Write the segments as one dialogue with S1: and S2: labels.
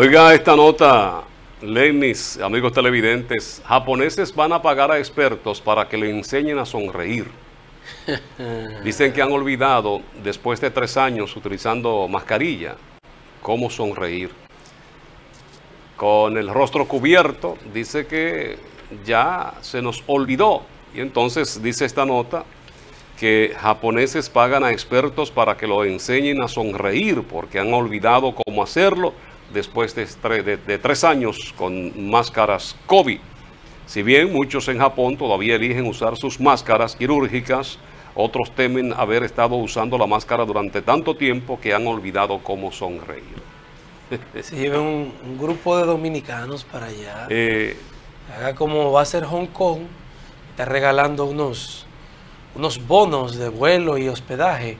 S1: Oiga esta nota, Lenis, amigos televidentes, japoneses van a pagar a expertos para que le enseñen a sonreír. Dicen que han olvidado, después de tres años utilizando mascarilla, cómo sonreír. Con el rostro cubierto, dice que ya se nos olvidó. Y entonces dice esta nota que japoneses pagan a expertos para que lo enseñen a sonreír porque han olvidado cómo hacerlo después de, tres años con máscaras COVID. Si bien muchos en Japón todavía eligen usar sus máscaras quirúrgicas, otros temen haber estado usando la máscara durante tanto tiempo que han olvidado cómo sonreír.
S2: Se lleva un, grupo de dominicanos para allá. Eh, Haga como va a ser Hong Kong, está regalando unos, unos bonos de vuelo y hospedaje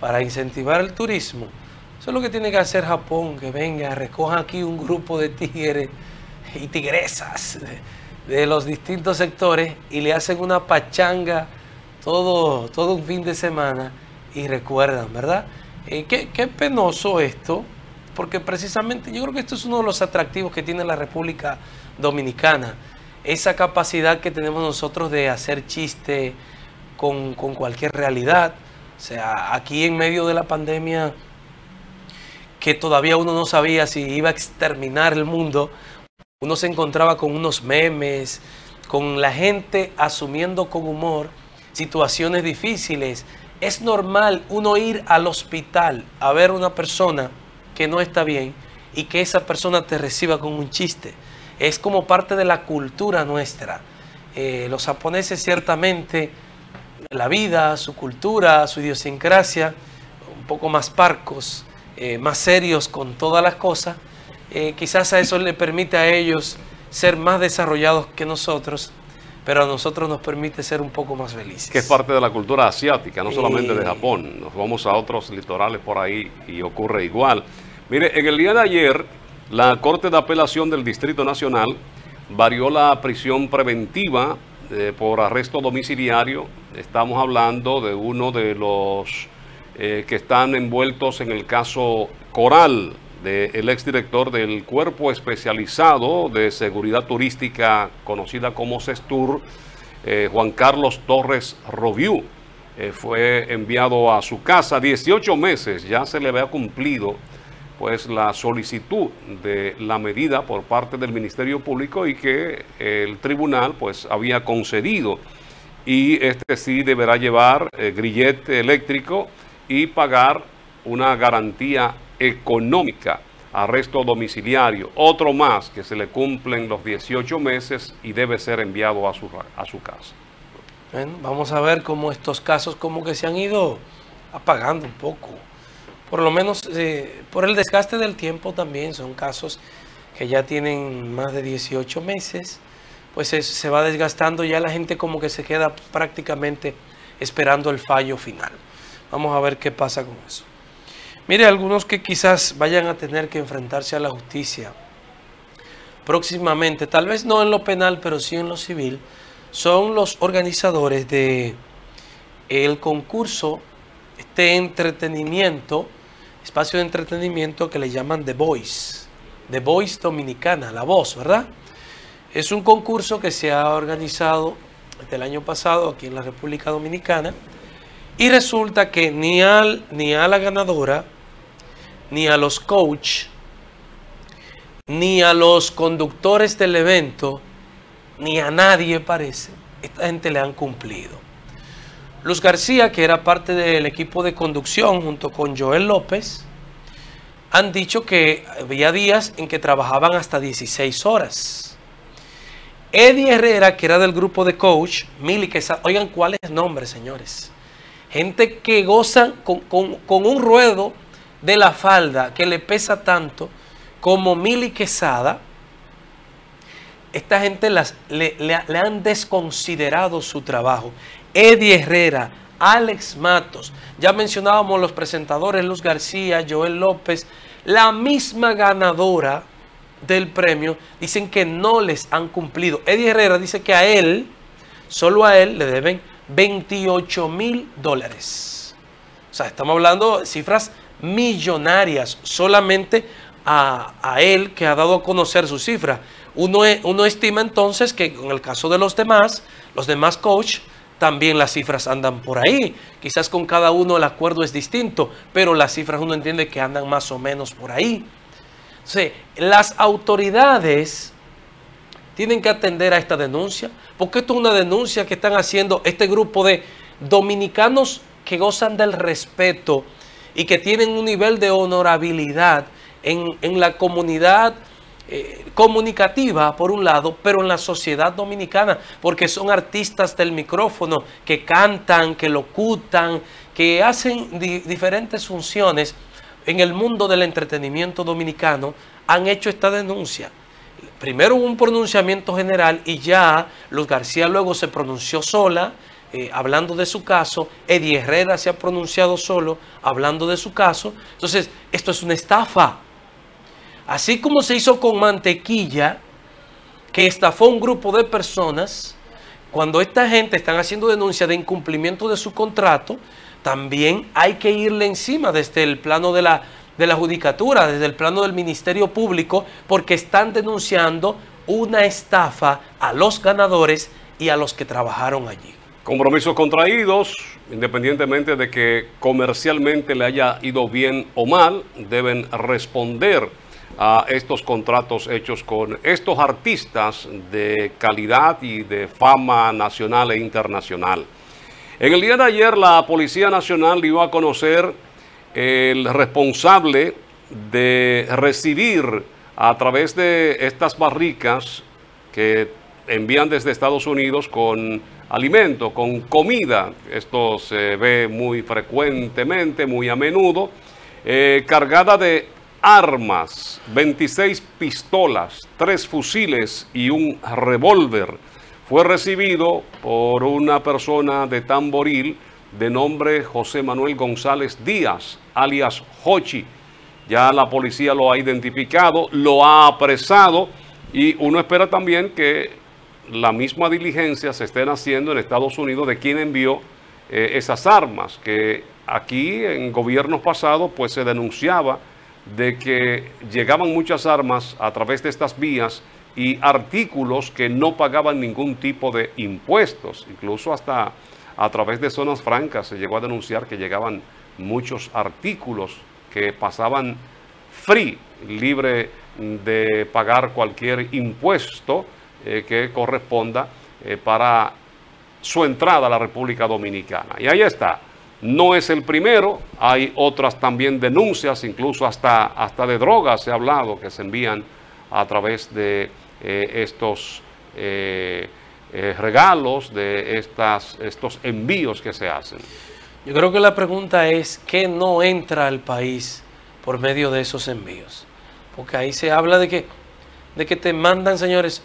S2: para incentivar el turismo. Eso es lo que tiene que hacer Japón, que venga, recoja aquí un grupo de tigres y tigresas de, los distintos sectores y le hacen una pachanga todo, todo un fin de semana y recuerdan, ¿verdad? Eh, qué, qué penoso esto, porque precisamente yo creo que esto es uno de los atractivos que tiene la República Dominicana. Esa capacidad que tenemos nosotros de hacer chiste con, con cualquier realidad. O sea, aquí en medio de la pandemia que todavía uno no sabía si iba a exterminar el mundo, uno se encontraba con unos memes, con la gente asumiendo con humor situaciones difíciles. Es normal uno ir al hospital a ver una persona que no está bien y que esa persona te reciba con un chiste. Es como parte de la cultura nuestra. Eh, los japoneses ciertamente, la vida, su cultura, su idiosincrasia, un poco más parcos, eh, más serios con todas las cosas, eh, quizás a eso le permite a ellos ser más desarrollados que nosotros, pero a nosotros nos permite ser un poco más felices.
S1: Que es parte de la cultura asiática, no solamente de Japón. Nos vamos a otros litorales por ahí y ocurre igual. Mire, en el día de ayer, la Corte de Apelación del Distrito Nacional varió la prisión preventiva eh, por arresto domiciliario. Estamos hablando de uno de los eh, que están envueltos en el caso Coral, del exdirector del Cuerpo Especializado de Seguridad Turística, conocida como CESTUR, eh, Juan Carlos Torres Roviú. Eh, fue enviado a su casa 18 meses, ya se le había cumplido pues la solicitud de la medida por parte del Ministerio Público y que el tribunal pues había concedido y este sí deberá llevar grillete eléctrico y pagar una garantía económica, arresto domiciliario, otro más que se le cumplen los 18 meses y debe ser enviado a su, a su casa.
S2: Vamos a ver cómo estos casos como que se han ido apagando un poco. Por lo menos eh, por el desgaste del tiempo también son casos que ya tienen más de 18 meses, pues se va desgastando ya la gente como que se queda prácticamente esperando el fallo final. Vamos a ver qué pasa con eso. Mire, algunos que quizás vayan a tener que enfrentarse a la justicia próximamente, tal vez no en lo penal, pero sí en lo civil, son los organizadores de el concurso, este entretenimiento, espacio de entretenimiento que le llaman The Voice, The Voice Dominicana, la voz, ¿verdad? Es un concurso que se ha organizado desde el año pasado aquí en la República Dominicana y resulta que ni, a la ganadora, ni a los coach, ni a los conductores del evento, ni a nadie parece, esta gente le han cumplido. Luz García, que era parte del equipo de conducción junto con Joel López, han dicho que había días en que trabajaban hasta 16 horas. Eddie Herrera, que era del grupo de coach, Mili, que oigan cuáles nombres, señores gente que goza con, un ruedo de la falda que le pesa tanto como Mili Quesada, esta gente las, le, han desconsiderado su trabajo. Eddie Herrera, Alex Matos, ya mencionábamos los presentadores Luz García, Joel López, la misma ganadora del premio, dicen que no les han cumplido. Eddie Herrera dice que a él, solo a él, le deben 28 mil dólares. O sea, estamos hablando de cifras millonarias solamente a, él que ha dado a conocer su cifra. Uno, e, uno estima entonces que en el caso de los demás, los demás coach, también las cifras andan por ahí. Quizás con cada uno el acuerdo es distinto, pero las cifras uno entiende que andan más o menos por ahí. Entonces, las autoridades tienen que atender a esta denuncia, porque esto es una denuncia que están haciendo este grupo de dominicanos que gozan del respeto y que tienen un nivel de honorabilidad en, la comunidad eh, comunicativa, por un lado, pero en la sociedad dominicana, porque son artistas del micrófono que cantan, que locutan, que hacen diferentes funciones en el mundo del entretenimiento dominicano, han hecho esta denuncia. Primero hubo un pronunciamiento general y ya Luz García luego se pronunció sola, eh, hablando de su caso, Eddie Herrera se ha pronunciado solo, hablando de su caso. Entonces, esto es una estafa. Así como se hizo con mantequilla, que estafó un grupo de personas, cuando esta gente están haciendo denuncia de incumplimiento de su contrato, también hay que irle encima desde el plano de la, de la judicatura, desde el plano del Ministerio Público, porque están denunciando una estafa a los ganadores y a los que trabajaron allí.
S1: Compromisos contraídos, independientemente de que comercialmente le haya ido bien o mal, deben responder a estos contratos hechos con estos artistas de calidad y de fama nacional e internacional. En el día de ayer la Policía Nacional dio a conocer el responsable de recibir a través de estas barricas que envían desde Estados Unidos con alimento, con comida. Esto se ve muy frecuentemente, muy a menudo, eh, cargada de armas, 26 pistolas, 3 fusiles y un revólver. Fue recibido por una persona de Tamboril de nombre José Manuel González Díaz, alias Hochi. Ya la policía lo ha identificado, lo ha apresado y uno espera también que la misma diligencia se estén haciendo en Estados Unidos de quien envió eh, esas armas, que aquí en gobiernos pasados pues se denunciaba de que llegaban muchas armas a través de estas vías y artículos que no pagaban ningún tipo de impuestos, incluso hasta a través de zonas francas se llegó a denunciar que llegaban muchos artículos que pasaban free, libre de pagar cualquier impuesto eh, que corresponda eh, para su entrada a la República Dominicana. Y ahí está. No es el primero, hay otras también denuncias, incluso hasta, hasta de drogas se ha hablado que se envían a través de eh, estos regalos, de estas, estos envíos que se hacen.
S2: Yo creo que la pregunta es, ¿qué no entra al país por medio de esos envíos? Porque ahí se habla de que, de que te mandan, señores,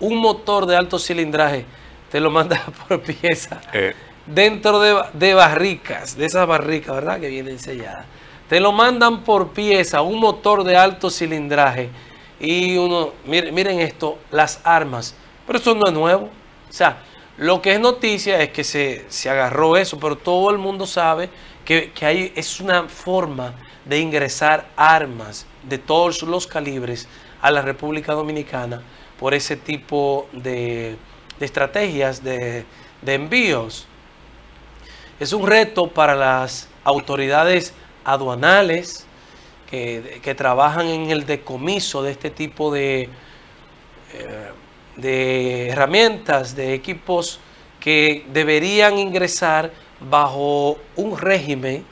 S2: un motor de alto cilindraje te lo manda por pieza eh. dentro de, barricas, de esas barricas, ¿verdad? Que vienen selladas. Te lo mandan por pieza, un motor de alto cilindraje. Y uno, miren, miren esto, las armas. Pero eso no es nuevo. O sea, lo que es noticia es que se, agarró eso, pero todo el mundo sabe que, que hay, es una forma de ingresar armas de todos los calibres a la República Dominicana por ese tipo de, estrategias de, envíos. Es un reto para las autoridades aduanales que, trabajan en el decomiso de este tipo de, eh, de herramientas, de equipos que deberían ingresar bajo un régimen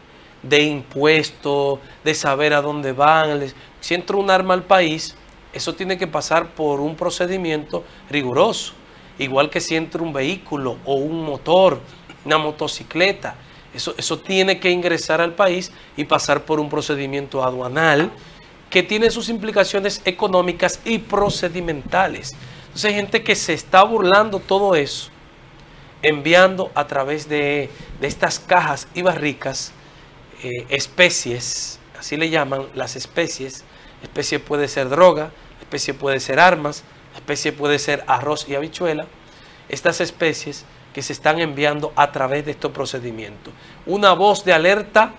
S2: de impuestos, de saber a dónde van. Si entra un arma al país, eso tiene que pasar por un procedimiento riguroso. Igual que si entra un vehículo o un motor, una motocicleta. Eso, eso tiene que ingresar al país y pasar por un procedimiento aduanal que tiene sus implicaciones económicas y procedimentales. Entonces hay gente que se está burlando todo eso, enviando a través de, estas cajas y barricas eh, especies, así le llaman las especies, especie puede ser droga, especie puede ser armas, especie puede ser arroz y habichuela. Estas especies que se están enviando a través de estos procedimientos. Una voz de alerta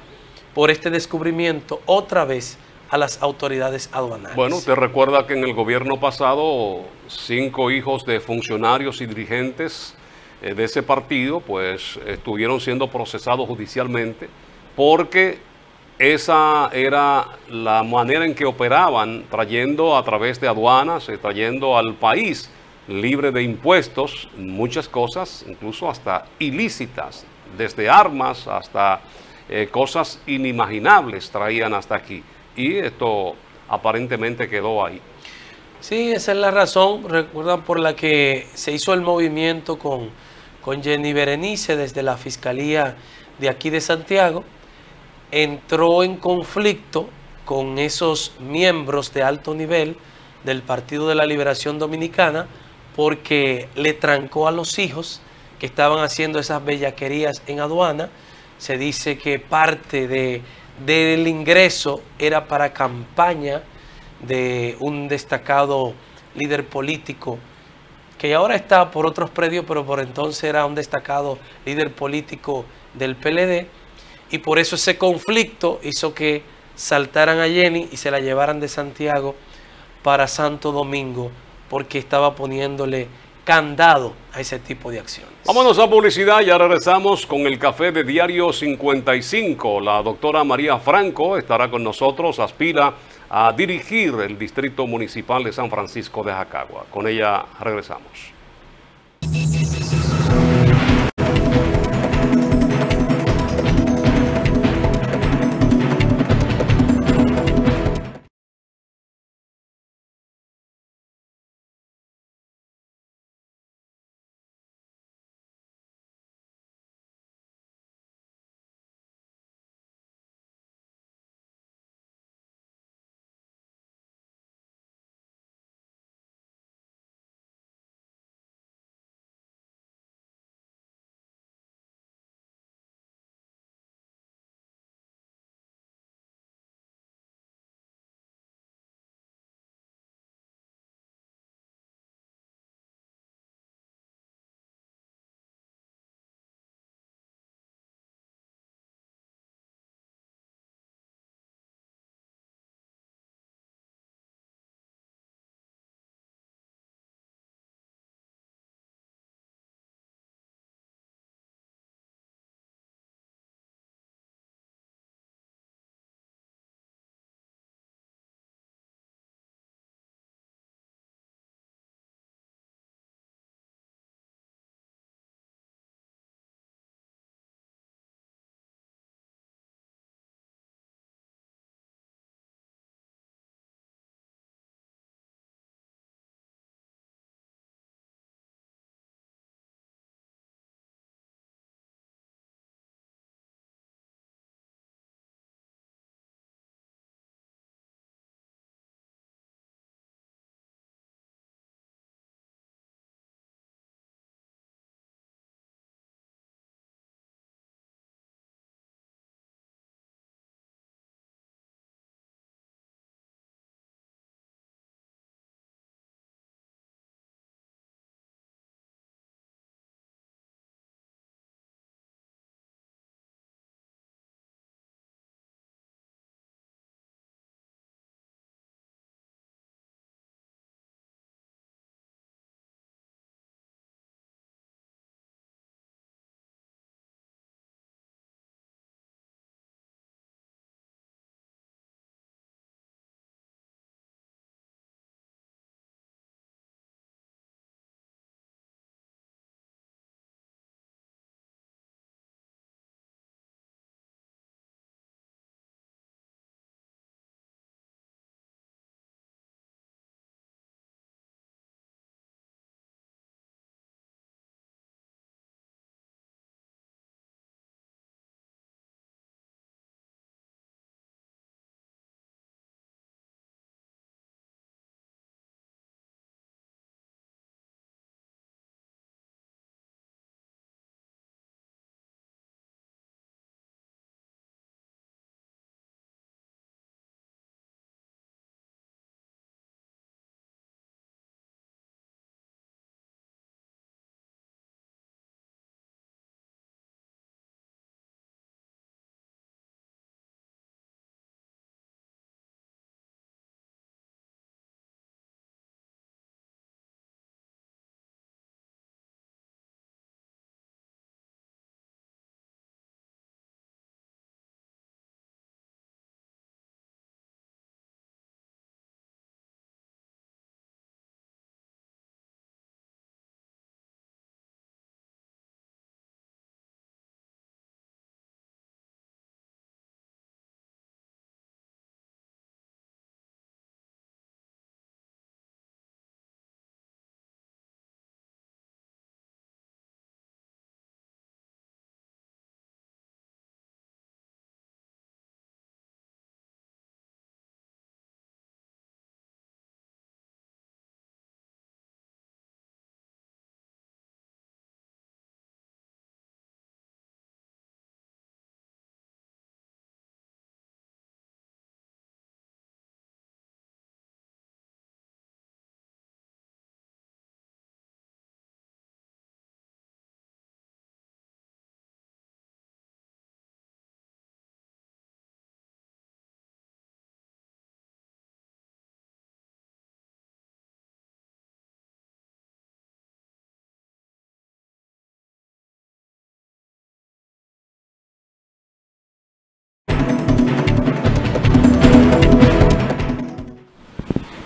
S2: por este descubrimiento otra vez a las autoridades aduanales.
S1: Bueno, usted recuerda que en el gobierno pasado cinco hijos de funcionarios y dirigentes eh, de ese partido pues estuvieron siendo procesados judicialmente porque esa era la manera en que operaban, trayendo a través de aduanas, eh, trayendo al país libre de impuestos, muchas cosas, incluso hasta ilícitas, desde armas hasta eh, cosas inimaginables traían hasta aquí. Y esto aparentemente quedó ahí.
S2: Sí, esa es la razón, recuerdan, por la que se hizo el movimiento con, con Jenny Berenice desde la Fiscalía de aquí de Santiago. Entró en conflicto con esos miembros de alto nivel del Partido de la Liberación Dominicana porque le trancó a los hijos que estaban haciendo esas bellaquerías en aduana. Se dice que parte de, del ingreso era para campaña de un destacado líder político que ahora está por otros predios, pero por entonces era un destacado líder político del PLD. Y por eso ese conflicto hizo que saltaran a Jenny y se la llevaran de Santiago para Santo Domingo porque estaba poniéndole candado a ese tipo de acciones.
S1: Vámonos a publicidad, ya regresamos con el café de Diario 55. La doctora María Franco estará con nosotros, aspira a dirigir el Distrito Municipal de San Francisco de Jacagua. Con ella regresamos.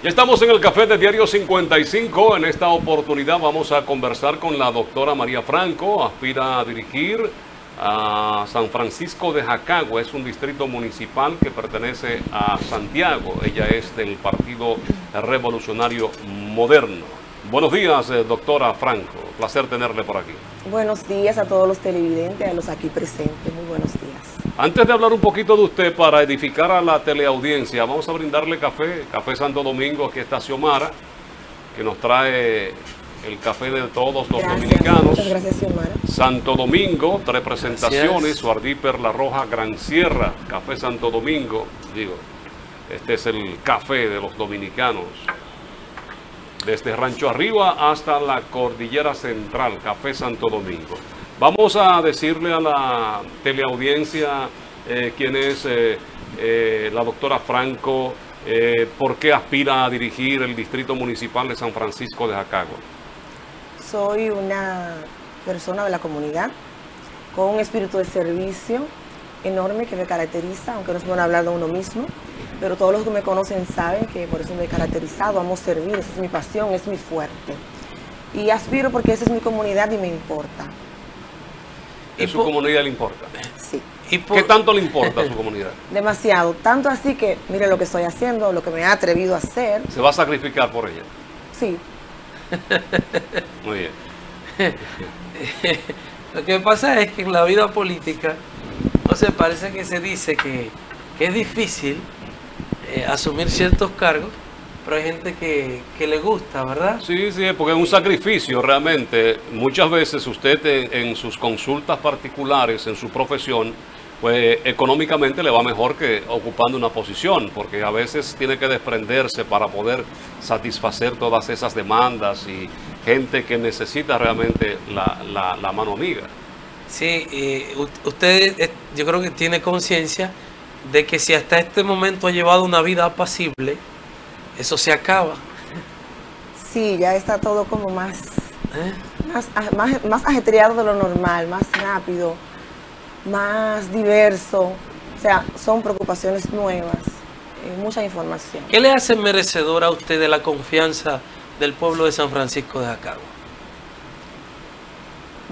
S1: Estamos en el café de Diario 55. En esta oportunidad vamos a conversar con la doctora María Franco. Aspira a dirigir a San Francisco de Jacagua. Es un distrito municipal que pertenece a Santiago. Ella es del Partido Revolucionario Moderno. Buenos días, eh, doctora Franco. Placer tenerle por aquí.
S3: Buenos días a todos los televidentes, a los aquí presentes. Muy buenos días.
S1: Antes de hablar un poquito de usted para edificar a la teleaudiencia, vamos a brindarle café, Café Santo Domingo, aquí está Xiomara, que nos trae el café de todos los dominicanos.
S3: Muchas gracias, Xiomara.
S1: Santo Domingo, tres presentaciones, Suardí Perla Roja, Gran Sierra, Café Santo Domingo, digo, este es el café de los dominicanos. Desde Rancho Arriba hasta la Cordillera Central, Café Santo Domingo. Vamos a decirle a la teleaudiencia eh, quién es eh, eh, la doctora Franco, por qué aspira a dirigir el Distrito Municipal de San Francisco de Jacagua.
S3: Soy una persona de la comunidad con un espíritu de servicio enorme que me caracteriza, aunque no es bueno hablar de uno mismo, pero todos los que me conocen saben que por eso me he caracterizado, amo servir, esa es mi pasión, es mi fuerte. Y aspiro porque esa es mi comunidad y me importa.
S1: ¿Y su comunidad le importa?
S3: Sí.
S1: ¿Y ¿Qué tanto le importa a su comunidad?
S3: Demasiado. Tanto así que, mire lo que estoy haciendo, lo que me ha atrevido a hacer.
S1: ¿Se va a sacrificar por ella?
S3: Sí.
S1: Muy bien.
S2: lo que pasa es que en la vida política, no se parece que se dice que, es difícil eh, asumir ciertos cargos pero hay gente que, le gusta, ¿verdad?
S1: Sí, sí, porque es un sacrificio realmente. Muchas veces usted en, sus consultas particulares, en su profesión, pues económicamente le va mejor que ocupando una posición, porque a veces tiene que desprenderse para poder satisfacer todas esas demandas y gente que necesita realmente la, mano amiga.
S2: Sí, usted yo creo que tiene conciencia de que si hasta este momento ha llevado una vida apacible, eso se acaba.
S3: Sí, ya está todo como más, ¿Eh? más, más, ajetreado de lo normal, más rápido, más diverso. O sea, son preocupaciones nuevas, eh, mucha información.
S2: ¿Qué le hace merecedor a usted de la confianza del pueblo de San Francisco de Jacagua?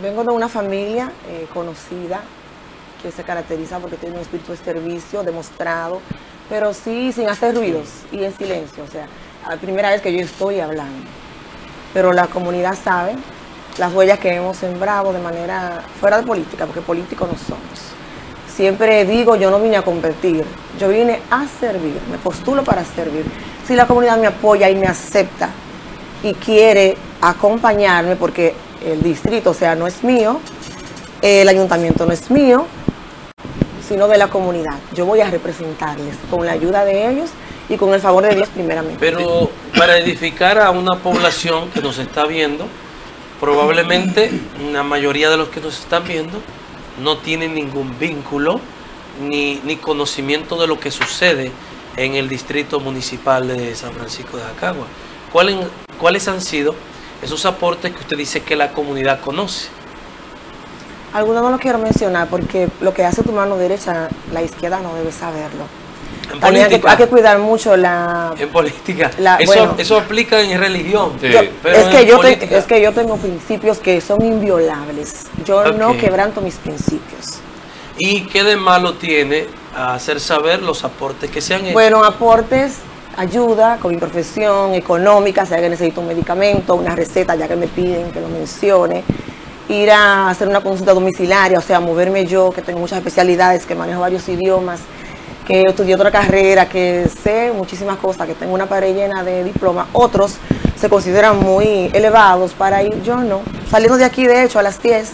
S3: Vengo de una familia eh, conocida que se caracteriza porque tiene un espíritu de servicio demostrado pero sí sin hacer ruidos y en silencio. O sea, la primera vez que yo estoy hablando. Pero la comunidad sabe las huellas que hemos sembrado de manera fuera de política, porque políticos no somos. Siempre digo, yo no vine a competir, yo vine a servir, me postulo para servir. Si la comunidad me apoya y me acepta y quiere acompañarme, porque el distrito, o sea, no es mío, el ayuntamiento no es mío, sino de la comunidad. Yo voy a representarles con la ayuda de ellos y con el favor de Dios primeramente.
S2: Pero para edificar a una población que nos está viendo, probablemente la mayoría de los que nos están viendo no tienen ningún vínculo ni, ni conocimiento de lo que sucede en el distrito municipal de San Francisco de. ¿Cuáles, ¿Cuáles han sido esos aportes que usted dice que la comunidad conoce?
S3: Algunos no lo quiero mencionar porque lo que hace tu mano derecha, la izquierda no debe saberlo. En política. Hay que, cuidar mucho la...
S2: En política. eso, aplica en religión.
S3: es, que yo es que yo tengo principios que son inviolables. Yo no quebranto mis principios.
S2: ¿Y qué de malo tiene hacer saber los aportes que se han hecho?
S3: Bueno, aportes, ayuda con mi profesión económica, sea que necesito un medicamento, una receta, ya que me piden que lo mencione ir a hacer una consulta domiciliaria, o sea, moverme yo, que tengo muchas especialidades, que manejo varios idiomas, que estudié otra carrera, que sé muchísimas cosas, que tengo una pared llena de diplomas. Otros se consideran muy elevados para ir, yo no. Saliendo de aquí, de hecho, a las 10,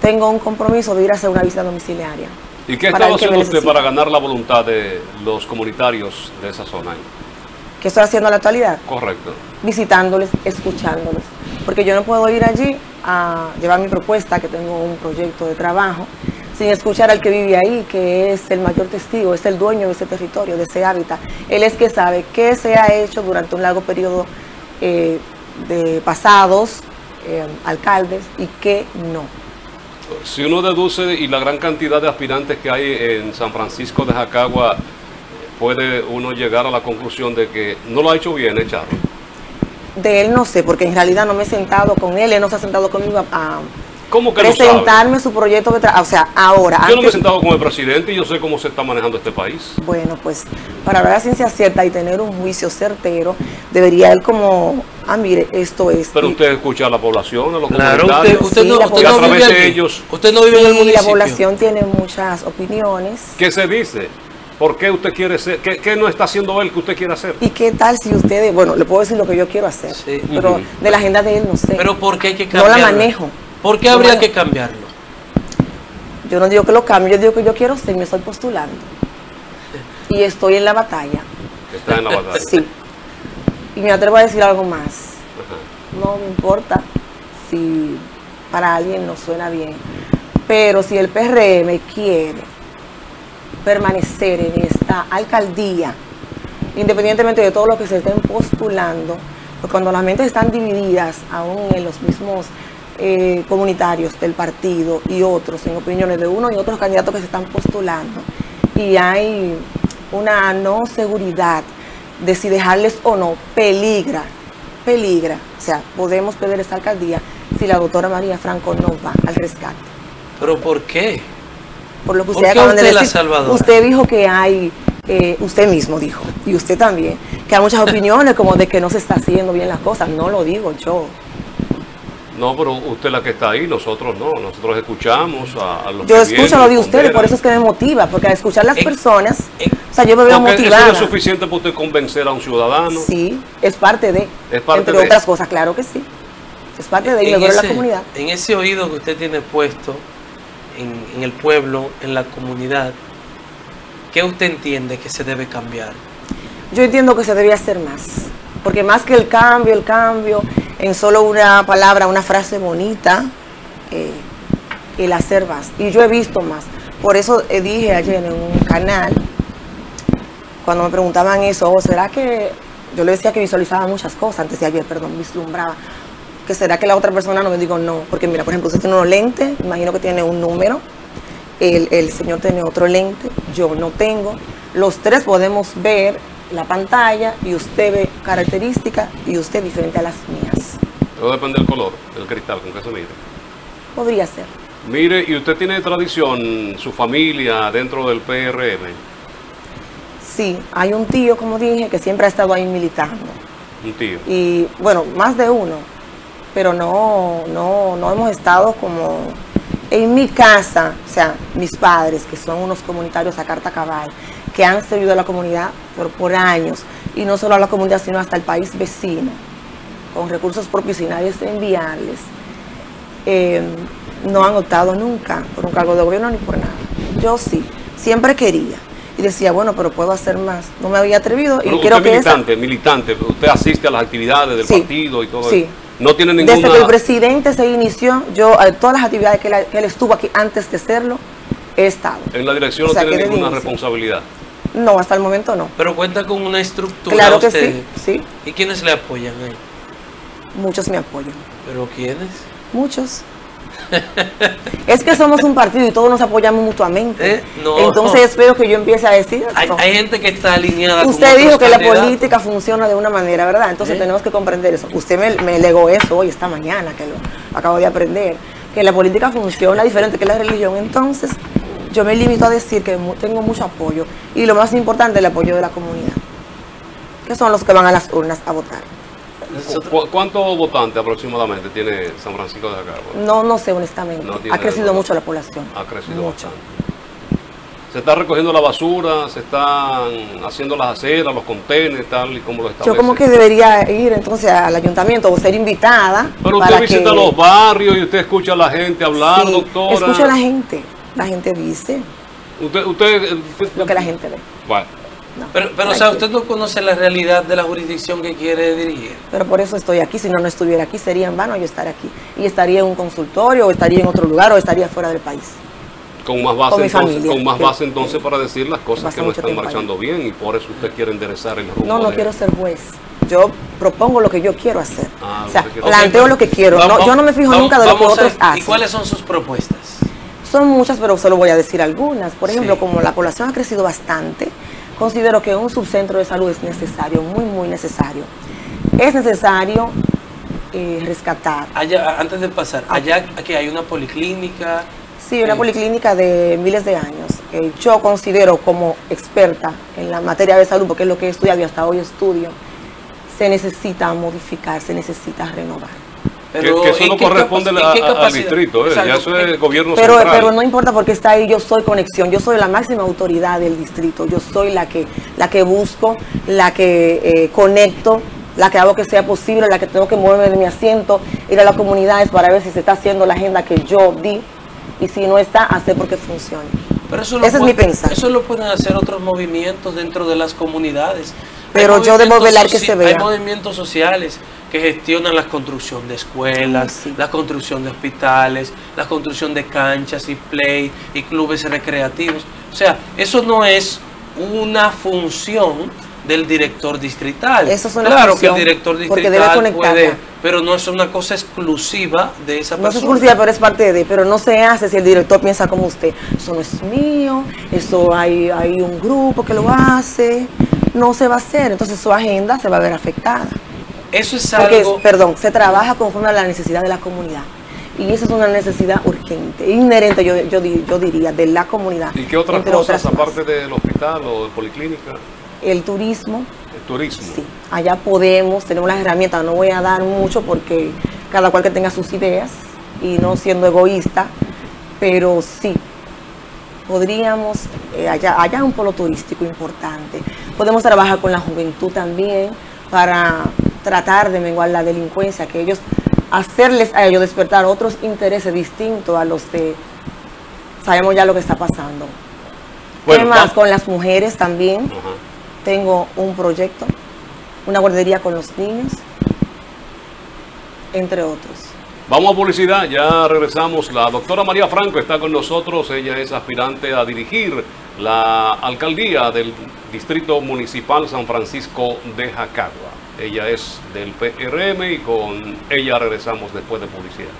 S3: tengo un compromiso de ir a hacer una visita domiciliaria.
S1: ¿Y qué está haciendo usted para ganar la voluntad de los comunitarios de esa zona?
S3: ¿Qué estoy haciendo en la actualidad?
S1: Correcto.
S3: Visitándoles, escuchándoles. Porque yo no puedo ir allí a llevar mi propuesta, que tengo un proyecto de trabajo, sin escuchar al que vive ahí, que es el mayor testigo, es el dueño de ese territorio, de ese hábitat. Él es que sabe qué se ha hecho durante un largo periodo eh, de pasados eh, alcaldes y qué no.
S1: Si uno deduce y la gran cantidad de aspirantes que hay en San Francisco de Jacagua, puede uno llegar a la conclusión de que no lo ha hecho bien, echarlo.
S3: De él no sé, porque en realidad no me he sentado con él, él no se ha sentado conmigo a, ¿Cómo que presentarme su proyecto de trabajo. O sea, ahora.
S1: Yo no me he sentado con el presidente y yo sé cómo se está manejando este país.
S3: Bueno, pues para hablar la ciencia cierta y tener un juicio certero, debería él como, ah, mire, esto es.
S1: Pero usted escucha a la población, a los
S2: claro, usted, usted, no, usted no vive de ellos.
S3: Usted no vive en el municipio. la población tiene muchas opiniones.
S1: ¿Qué se dice? ¿Por qué usted quiere ser? ¿Qué, no está haciendo él que usted quiere hacer?
S3: ¿Y qué tal si usted, bueno, le puedo decir lo que yo quiero hacer, pero de la agenda de él no sé.
S2: Pero ¿por qué hay que cambiarlo?
S3: No la manejo.
S2: ¿Por qué habría que cambiarlo?
S3: Yo no digo que lo cambie, yo digo que yo quiero ser, me estoy postulando. Y estoy en la batalla.
S1: Está en la batalla.
S3: Sí. Y me atrevo a decir algo más. No me importa si para alguien no suena bien. Pero si el PRM quiere permanecer en esta alcaldía, independientemente de todo lo que se estén postulando, porque cuando las mentes están divididas, aún en los mismos eh, comunitarios del partido y otros, en opiniones de uno y otros candidatos que se están postulando, y hay una no seguridad de si dejarles o no, peligra, peligra. O sea, podemos perder esta alcaldía si la doctora María Franco no va al rescate.
S2: ¿Pero por qué?
S3: Por lo que usted acaba de decir. Usted dijo que hay, eh, usted mismo dijo, y usted también, que hay muchas opiniones como de que no se está haciendo bien las cosas. No lo digo yo.
S1: No, pero usted la que está ahí, nosotros no, nosotros escuchamos a,
S3: los Yo escucho lo de ustedes, por eso es que me motiva, porque al escuchar las personas, o sea, yo me veo motivada.
S1: ¿Eso es suficiente para usted convencer a un ciudadano?
S3: Sí, es parte de, es parte entre otras cosas, claro que sí. Es parte de, y la comunidad.
S2: En ese oído que usted tiene puesto en, el pueblo, en la comunidad, ¿qué usted entiende que se debe cambiar?
S3: Yo entiendo que se debe hacer más, porque más que el cambio, el cambio en solo una palabra, una frase bonita, eh, el hacer más. Y yo he visto más. Por eso eh, dije ayer en un canal, cuando me preguntaban eso, oh, ¿será que yo le decía que visualizaba muchas cosas antes de ayer, perdón, vislumbraba? Que será que la otra persona no me digo no? Porque mira, por ejemplo, usted tiene unos lentes, imagino que tiene un número, el, el señor tiene otro lente, yo no tengo. Los tres podemos ver la pantalla y usted ve características y usted diferente a las mías.
S1: Todo depende del color del cristal con que se mire.
S3: Podría ser.
S1: Mire, ¿y usted tiene tradición, su familia dentro del PRM?
S3: Sí, hay un tío, como dije, que siempre ha estado ahí militando.
S1: Un tío.
S3: Y bueno, más de uno, pero no, no, no hemos estado como en mi casa, o sea, mis padres, que son unos comunitarios a carta cabal, que han servido a la comunidad por, por años, y no solo a la comunidad, sino hasta el país vecino, con recursos propios y nadie enviarles, eh, no han optado nunca por un cargo de gobierno ni por nada. Yo sí, siempre quería. Y decía, bueno, pero puedo hacer más. No me había atrevido. y quiero
S1: usted que militante, militante, usted asiste a las actividades del partido y todo
S3: sí.
S1: No tiene ninguna...
S3: Desde que el presidente se inició, yo, todas las actividades que, él estuvo aquí antes de serlo, he estado.
S1: En la dirección no tiene ninguna responsabilidad.
S3: No, hasta el momento no.
S2: Pero cuenta con una estructura.
S3: Claro que sí, sí.
S2: ¿Y quiénes le apoyan ahí?
S3: Muchos me apoyan.
S2: ¿Pero quiénes?
S3: Muchos. Es que somos un partido y todos nos apoyamos mutuamente.
S2: ¿Eh? No,
S3: Entonces espero que yo empiece a decir.
S2: Hay, hay gente que está alineada.
S3: Usted dijo que la política funciona de una manera, ¿verdad? Entonces ¿Eh? tenemos que comprender eso. Usted me, me, legó eso hoy, esta mañana, que lo acabo de aprender. Que la política funciona diferente que la religión. Entonces yo me limito a decir que tengo mucho apoyo y lo más importante el apoyo de la comunidad, que son los que van a las urnas a votar.
S1: ¿Cuántos votantes aproximadamente tiene San Francisco de acá?
S3: No, no sé honestamente. ha crecido mucho la población.
S1: Ha crecido mucho. Se está recogiendo la basura, se están haciendo las aceras, los contenedores, tal y como lo establece.
S3: Yo como que debería ir entonces al ayuntamiento o ser invitada.
S1: Pero usted visita los barrios y usted escucha a la gente hablar, sí, doctora.
S3: Escucha a la gente la gente dice.
S1: Usted, usted,
S3: lo que la gente ve.
S2: Bueno. Pero, pero o sea, usted no conoce la realidad de la jurisdicción que quiere dirigir.
S3: Pero por eso estoy aquí. Si no, no estuviera aquí, sería en vano yo estar aquí. Y estaría en un consultorio, o estaría en otro lugar, o estaría fuera del país.
S1: Con más base, con entonces, con más base entonces para decir las cosas que no están marchando bien y por eso usted quiere enderezar el rumbo.
S3: No, no quiero ser juez. Yo propongo lo que yo quiero hacer. Ah, o sea, planteo lo que quiero. no, yo no me fijo nunca de lo que otros hacen.
S2: ¿Y cuáles son sus propuestas?
S3: Son muchas, pero solo voy a decir algunas. Por ejemplo, como la población ha crecido bastante, considero que un subcentro de salud es necesario, muy, muy necesario. Es necesario eh, rescatar.
S2: Allá, antes de pasar, ah. allá aquí hay una policlínica.
S3: Sí, una eh, policlínica de miles de años. yo considero como experta en la materia de salud, porque es lo que he estudiado y hasta hoy estudio, se necesita modificar, se necesita renovar.
S1: Pero, que, eso no corresponde al distrito, ¿eh? ya eso es gobierno
S3: pero, central. Pero no importa porque está ahí, yo soy conexión, yo soy la máxima autoridad del distrito, yo soy la que, la que busco, la que eh, conecto, la que hago que sea posible, la que tengo que moverme de mi asiento, ir a las comunidades para ver si se está haciendo la agenda que yo di y si no está, hacer porque funcione.
S2: Pero eso Ese es mi pensar. Eso lo pueden hacer otros movimientos dentro de las comunidades.
S3: Pero yo debo velar que se vea.
S2: Hay movimientos sociales que gestionan la construcción de escuelas, la construcción de hospitales, la construcción de canchas y play y clubes recreativos. O sea, eso no es una función del director distrital.
S3: Eso es
S2: una claro que el director distrital puede, pero no es una cosa exclusiva de esa persona.
S3: No es exclusiva, pero es parte de, pero no se hace si el director piensa como usted. Eso no es mío, eso hay, hay un grupo que lo hace, no se va a hacer, entonces su agenda se va a ver afectada.
S2: Eso es algo...
S3: perdón, se trabaja conforme a la necesidad de la comunidad. Y esa es una necesidad urgente, inherente, yo, yo, yo diría, de la comunidad.
S1: ¿Y qué otras cosas, aparte del hospital o de policlínica?
S3: El turismo.
S1: El turismo.
S3: Sí, allá podemos, tenemos las herramientas, no voy a dar mucho porque cada cual que tenga sus ideas y no siendo egoísta, pero sí, podríamos, eh, allá, allá un polo turístico importante. Podemos trabajar con la juventud también para tratar de menguar la delincuencia, que ellos, hacerles a ellos despertar otros intereses distintos a los que sabemos ya lo que está pasando. Bueno, más? Con las mujeres también. Tengo un proyecto, una guardería con los niños, entre otros.
S1: Vamos a publicidad, ya regresamos. La doctora María Franco está con nosotros. Ella es aspirante a dirigir la alcaldía del Distrito Municipal San Francisco de Jacagua. Ella es del PRM y con ella regresamos después de publicidad.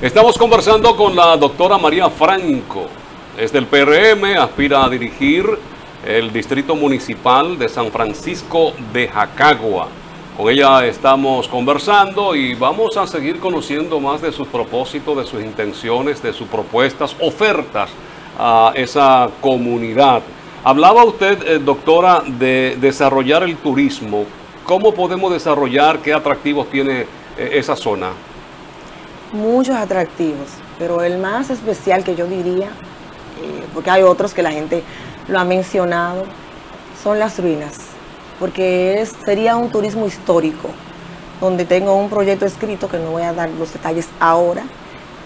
S1: Estamos conversando con la doctora María Franco. Es del PRM, aspira a dirigir el Distrito Municipal de San Francisco de Jacagua. Con ella estamos conversando y vamos a seguir conociendo más de sus propósitos, de sus intenciones, de sus propuestas, ofertas a esa comunidad. Hablaba usted, eh, doctora, de desarrollar el turismo. ¿Cómo podemos desarrollar, qué atractivos tiene eh, esa zona?
S3: Muchos atractivos, pero el más especial que yo diría, eh, porque hay otros que la gente lo ha mencionado, son las ruinas, porque es, sería un turismo histórico, donde tengo un proyecto escrito que no voy a dar los detalles ahora,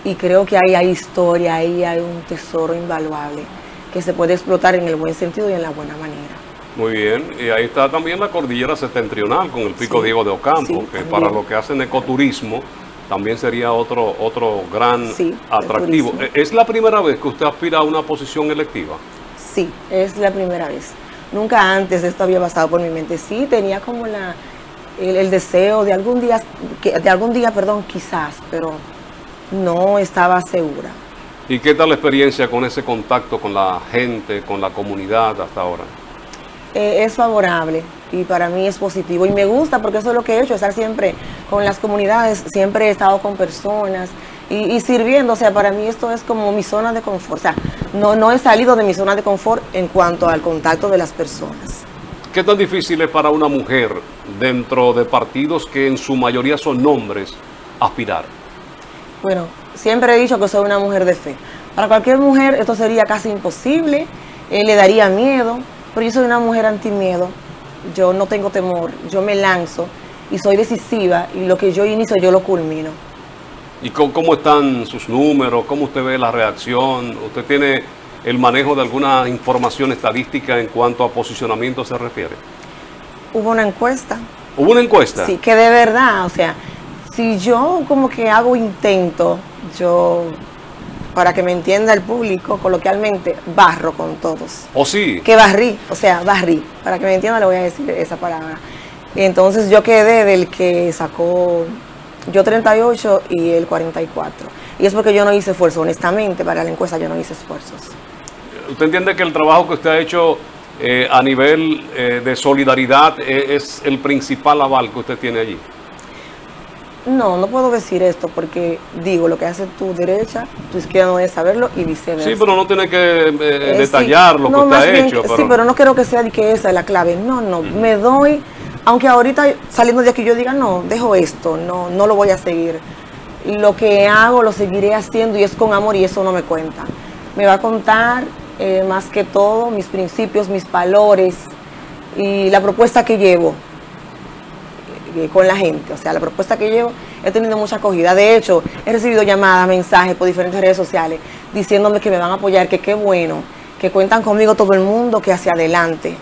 S3: y creo que ahí hay historia, ahí hay un tesoro invaluable que se puede explotar en el buen sentido y en la buena manera.
S1: Muy bien, y ahí está también la cordillera septentrional con el pico Diego de Ocampo, que para lo que hacen ecoturismo también sería otro, otro gran atractivo. ¿Es la primera vez que usted aspira a una posición electiva?
S3: Sí, es la primera vez. Nunca antes esto había pasado por mi mente. Sí, tenía como la, el, deseo de algún día, de algún día, perdón, quizás, pero no estaba segura.
S1: ¿Y qué tal la experiencia con ese contacto con la gente, con la comunidad hasta ahora?
S3: Eh, es favorable y para mí es positivo y me gusta porque eso es lo que he hecho, estar siempre con las comunidades, siempre he estado con personas y, sirviendo, o sea, para mí esto es como mi zona de confort, o sea, no, no he salido de mi zona de confort en cuanto al contacto de las personas.
S1: ¿Qué tan difícil es para una mujer dentro de partidos que en su mayoría son hombres aspirar?
S3: Bueno, siempre he dicho que soy una mujer de fe. Para cualquier mujer esto sería casi imposible, eh, le daría miedo, pero yo soy una mujer anti-miedo, yo no tengo temor, yo me lanzo y soy decisiva y lo que yo inicio yo lo culmino.
S1: ¿Y cómo, están sus números? ¿Cómo usted ve la reacción? ¿Usted tiene el manejo de alguna información estadística en cuanto a posicionamiento se refiere?
S3: Hubo una encuesta.
S1: ¿Hubo una encuesta?
S3: Sí, que de verdad, o sea, si yo como que hago intento, yo, para que me entienda el público, coloquialmente, barro con todos.
S1: ¿O sí?
S3: Que barrí, o sea, barrí. Para que me entienda le voy a decir esa palabra. Entonces yo quedé del que sacó yo 38 y él 44. Y es porque yo no hice esfuerzo, honestamente, para la encuesta yo no hice esfuerzos.
S1: ¿Usted entiende que el trabajo que usted ha hecho eh, a nivel eh, de solidaridad eh, es el principal aval que usted tiene allí?
S3: No, no puedo decir esto porque digo, lo que hace tu derecha, tu izquierda no debe saberlo y viceversa.
S1: Sí, pero no tiene que detallar lo que ha hecho.
S3: Sí, pero no quiero que sea que esa es la clave. No, no, me doy aunque ahorita saliendo de aquí yo diga, no, dejo esto, no, no lo voy a seguir. Lo que hago lo seguiré haciendo y es con amor y eso no me cuenta. Me va a contar eh, más que todo mis principios, mis valores y la propuesta que llevo eh, con la gente. O sea, la propuesta que llevo he tenido mucha acogida. De hecho, he recibido llamadas, mensajes por diferentes redes sociales diciéndome que me van a apoyar, que qué bueno, que cuentan conmigo todo el mundo, que hacia adelante.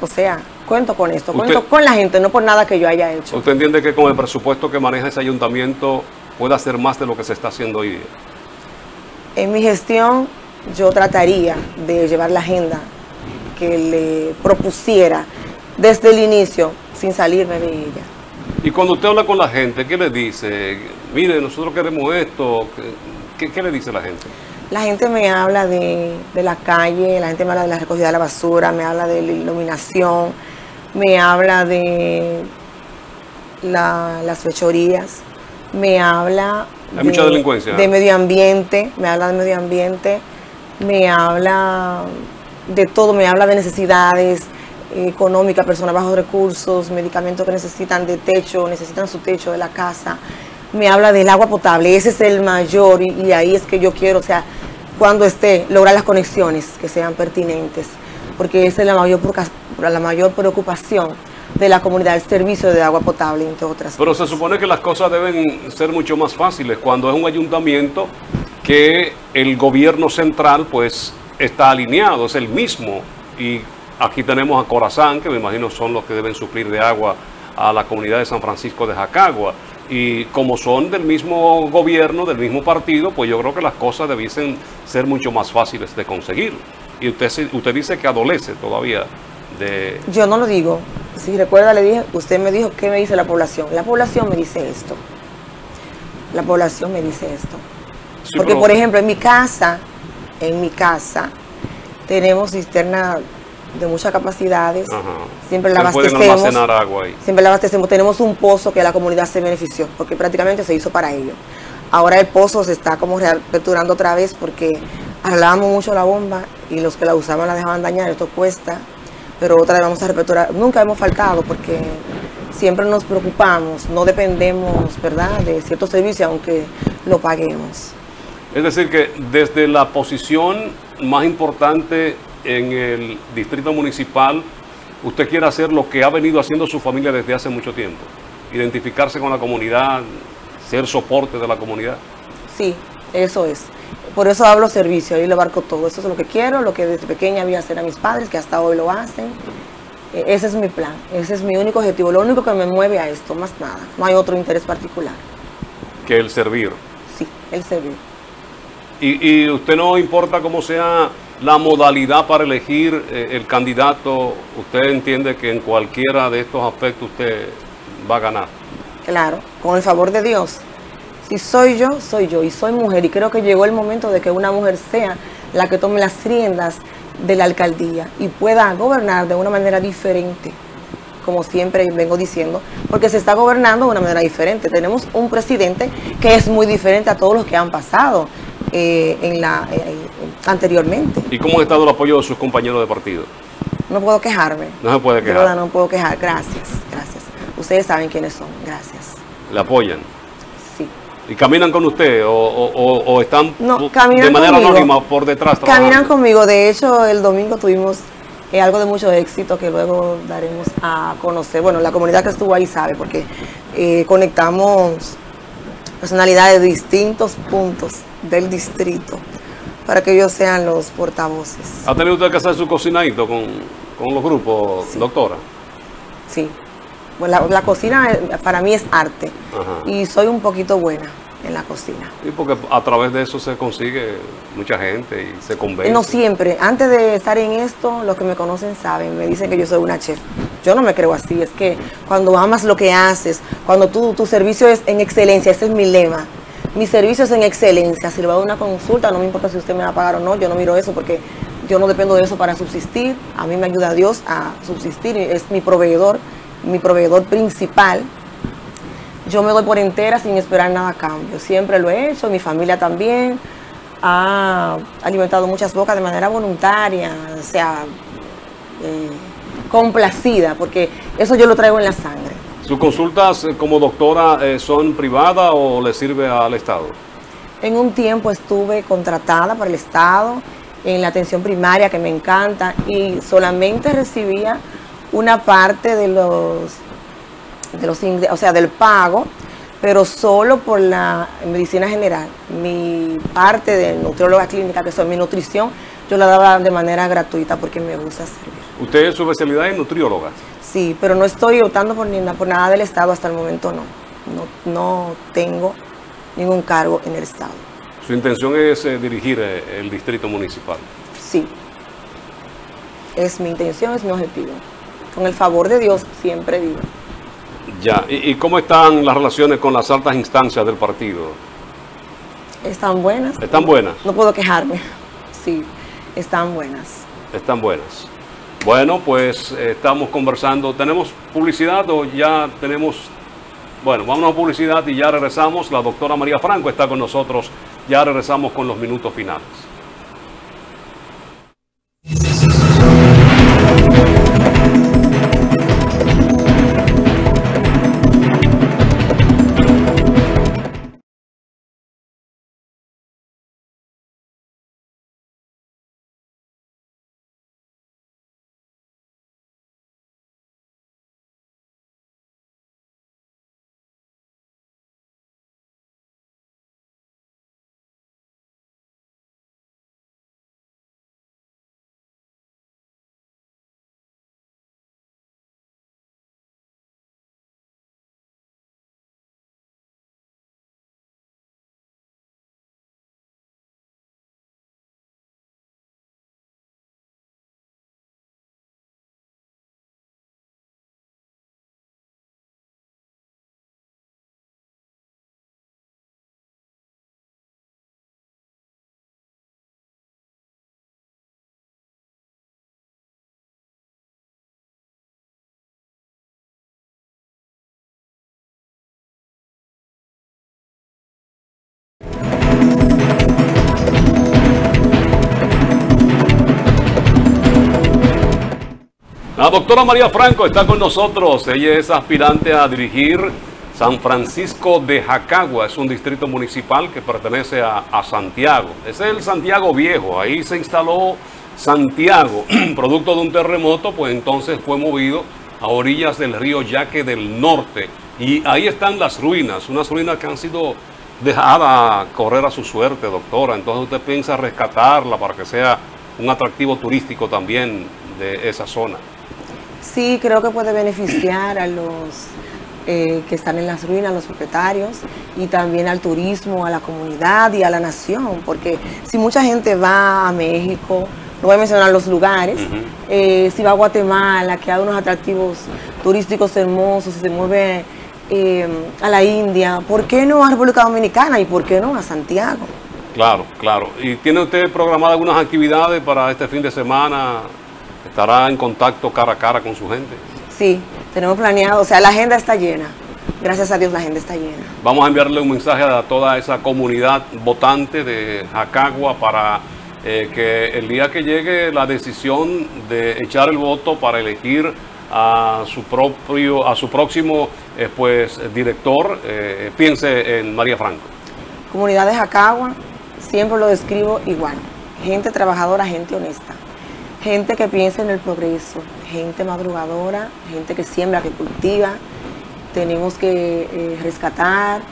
S3: O sea, cuento con esto, cuento con la gente, no por nada que yo haya hecho.
S1: ¿Usted entiende que con el presupuesto que maneja ese ayuntamiento puede hacer más de lo que se está haciendo hoy día?
S3: En mi gestión yo trataría de llevar la agenda que le propusiera desde el inicio sin salirme de ella.
S1: Y cuando usted habla con la gente, ¿qué le dice? Mire, nosotros queremos esto. qué le dice la gente?
S3: La gente me habla de, la calle, la gente me habla de la recogida de la basura, me habla de la iluminación, me habla de las fechorías, me habla
S1: de,
S3: medio ambiente, me habla de medio ambiente, me habla de todo, me habla de necesidades económicas, personas bajos recursos, medicamentos que necesitan de techo, necesitan su techo de la casa, me habla del agua potable, ese es el mayor y, y ahí es que yo quiero, o sea, cuando esté, lograr las conexiones que sean pertinentes, porque esa es la mayor, la mayor preocupación de la comunidad, el servicio de agua potable, entre otras
S1: Pero se supone que las cosas deben ser mucho más fáciles cuando es un ayuntamiento que el gobierno central pues está alineado, es el mismo. Y aquí tenemos a Corazán, que me imagino son los que deben suplir de agua a la comunidad de San Francisco de Jacagua y como son del mismo gobierno, del mismo partido, pues yo creo que las cosas debiesen ser mucho más fáciles de conseguir. Y usted, usted dice que adolece todavía de...
S3: Yo no lo digo. Si recuerda, le dije, usted me dijo, ¿qué me dice la población? La población me dice esto. La población me dice esto. Porque, por ejemplo, en mi casa, en mi casa, tenemos cisterna de muchas capacidades. Siempre la abastecemos. Siempre la abastecemos. Tenemos un pozo que la comunidad se benefició, porque prácticamente se hizo para ello. Ahora el pozo se está como reaperturando otra vez porque arreglábamos mucho la bomba y los que la usaban la dejaban dañar, esto cuesta, pero otra vez vamos a repetir, nunca hemos faltado porque siempre nos preocupamos, no dependemos, ¿verdad?, de ciertos servicios aunque lo paguemos.
S1: Es decir, que desde la posición más importante en el distrito municipal, usted quiere hacer lo que ha venido haciendo su familia desde hace mucho tiempo, identificarse con la comunidad, ser soporte de la comunidad.
S3: Sí, eso es. Por eso hablo servicio, ahí le abarco todo. Eso es lo que quiero, lo que desde pequeña vi hacer a mis padres, que hasta hoy lo hacen. E, ese es mi plan, ese es mi único objetivo, lo único que me mueve a esto, más nada. No hay otro interés particular.
S1: Que el servir.
S3: Sí, el servir.
S1: Y, usted no importa cómo sea la modalidad para elegir eh, el candidato, usted entiende que en cualquiera de estos aspectos usted va a ganar.
S3: Claro, con el favor de Dios. Si soy yo, soy yo y soy mujer y creo que llegó el momento de que una mujer sea la que tome las riendas de la alcaldía y pueda gobernar de una manera diferente, como siempre vengo diciendo, porque se está gobernando de una manera diferente. Tenemos un presidente que es muy diferente a todos los que han pasado eh, en la, eh, anteriormente.
S1: ¿Y cómo ha estado el apoyo de sus compañeros de partido?
S3: No puedo quejarme.
S1: No se puede quejar.
S3: no puedo quejar. Gracias, gracias. Ustedes saben quiénes son. Gracias.
S1: ¿Le apoyan?
S3: Sí.
S1: ¿Y caminan con usted o, están de manera anónima por detrás?
S3: Caminan conmigo. De hecho, el domingo tuvimos eh, algo de mucho éxito que luego daremos a conocer. Bueno, la comunidad que estuvo ahí sabe porque eh, conectamos personalidades de distintos puntos del distrito para que ellos sean los portavoces.
S1: ¿Ha tenido usted que hacer su cocinadito con, los grupos, doctora?
S3: Sí. Bueno, la, cocina eh, para mí es arte y soy un poquito buena en la cocina.
S1: Y porque a través de eso se consigue mucha gente y se convence.
S3: No siempre. Antes de estar en esto, los que me conocen saben, me dicen que yo soy una chef. Yo no me creo así. Es que cuando amas lo que haces, cuando tu servicio es en excelencia, ese es mi lema. Mi servicio es en excelencia. Si le va a dar una consulta, no me importa si usted me va a pagar o no, yo no miro eso porque yo no dependo de eso para subsistir. A mí me ayuda Dios a subsistir. Es mi proveedor, mi proveedor principal yo me doy por entera sin esperar nada a cambio. Siempre lo he hecho, mi familia también ha alimentado muchas bocas de manera voluntaria, o sea, eh, complacida, porque eso yo lo traigo en la sangre.
S1: ¿Sus consultas eh, como doctora eh, son privadas o le sirve al Estado?
S3: En un tiempo estuve contratada por el Estado en la atención primaria, que me encanta, y solamente recibía una parte de los de los o sea, del pago, pero solo por la medicina general. Mi parte de nutrióloga clínica, que son mi nutrición, yo la daba de manera gratuita porque me gusta servir.
S1: ¿Usted es su especialidad en nutrióloga?
S3: Sí, pero no estoy optando por, por nada del Estado hasta el momento, no. No, no tengo ningún cargo en el Estado.
S1: ¿Su intención es eh, dirigir eh, el distrito municipal?
S3: Sí. Es mi intención, es mi objetivo. Con el favor de Dios siempre digo.
S1: Ya, ¿Y, cómo están las relaciones con las altas instancias del partido?
S3: Están buenas.
S1: ¿Están buenas?
S3: No puedo quejarme. Sí, están buenas.
S1: Están buenas. Bueno, pues eh, estamos conversando. ¿Tenemos publicidad o ya tenemos... Bueno, vamos a publicidad y ya regresamos. La doctora María Franco está con nosotros. Ya regresamos con los minutos finales. La doctora María Franco está con nosotros. Ella es aspirante a dirigir San Francisco de Jacagua. Es un distrito municipal que pertenece a, Santiago. Es el Santiago Viejo. Ahí se instaló Santiago. Producto de un terremoto, pues entonces fue movido a orillas del río Yaque del Norte. Y ahí están las ruinas, unas ruinas que han sido dejadas correr a su suerte, doctora. Entonces usted piensa rescatarla para que sea un atractivo turístico también de esa zona.
S3: Sí, creo que puede beneficiar a los eh, que están en las ruinas, los propietarios, y también al turismo, a la comunidad y a la nación, porque si mucha gente va a México, no voy a mencionar los lugares, eh, si va a Guatemala, que hay unos atractivos turísticos hermosos, si se mueve eh, a la India, ¿por qué no a República Dominicana y por qué no a Santiago?
S1: Claro, claro. ¿Y tiene usted programadas algunas actividades para este fin de semana? ¿Estará en contacto cara a cara con su gente?
S3: Sí, tenemos planeado, o sea, la agenda está llena. Gracias a Dios la agenda está llena.
S1: Vamos a enviarle un mensaje a toda esa comunidad votante de Jacagua para eh, que el día que llegue la decisión de echar el voto para elegir a su propio, a su próximo eh, pues, director, eh, piense en María Franco.
S3: Comunidad de Jacagua, siempre lo describo igual. Gente trabajadora, gente honesta. Gente que piensa en el progreso, gente madrugadora, gente que siembra, que cultiva. Tenemos que rescatar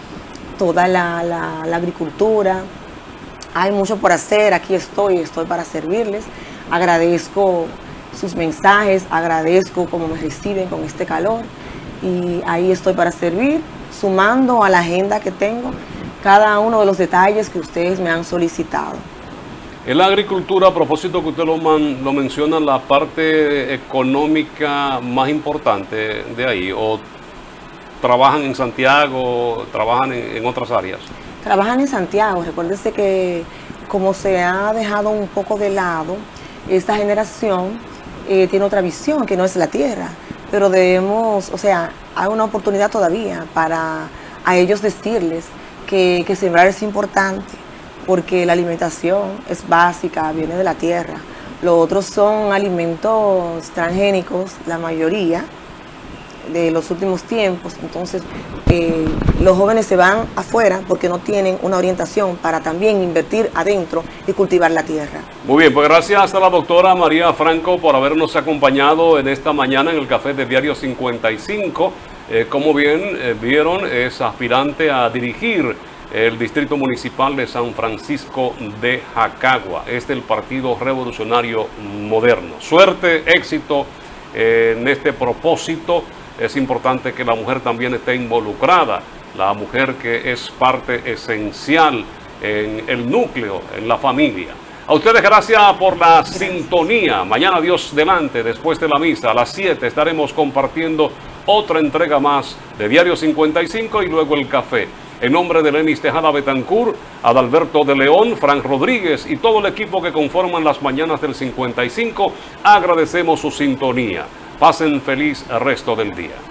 S3: toda la, la agricultura, hay mucho por hacer, aquí estoy, estoy para servirles. Agradezco sus mensajes, agradezco cómo me reciben con este calor y ahí estoy para servir, sumando a la agenda que tengo cada uno de los detalles que ustedes me han solicitado.
S1: En la agricultura, a propósito que usted lo, lo menciona, la parte económica más importante de ahí, o trabajan en Santiago, trabajan en otras áreas
S3: trabajan en Santiago. Recuérdese que como se ha dejado un poco de lado, esta generación eh, tiene otra visión que no es la tierra, pero debemos, o sea, hay una oportunidad todavía para a ellos decirles que, que sembrar es importante, porque la alimentación es básica, viene de la tierra. Los otros son alimentos transgénicos, la mayoría, de los últimos tiempos, entonces eh, los jóvenes se van afuera porque no tienen una orientación para también invertir adentro y cultivar la tierra.
S1: Muy bien, pues gracias a la doctora María Franco por habernos acompañado en esta mañana en el Café de Diario 55. Eh, como bien eh, vieron, es aspirante a dirigir el Distrito Municipal de San Francisco de Jacagua. Es del Partido Revolucionario Moderno. Suerte, éxito en este propósito es importante que la mujer también esté involucrada, la mujer que es parte esencial en el núcleo, en la familia. A ustedes gracias por la sintonía. Mañana Dios delante, después de la misa, a las 7 estaremos compartiendo otra entrega más de Diario 55 y luego el café. En nombre de Lenis Tejada Betancur, Adalberto de León, Frank Rodríguez y todo el equipo que conforman las mañanas del 55, agradecemos su sintonía. Pasen feliz resto del día.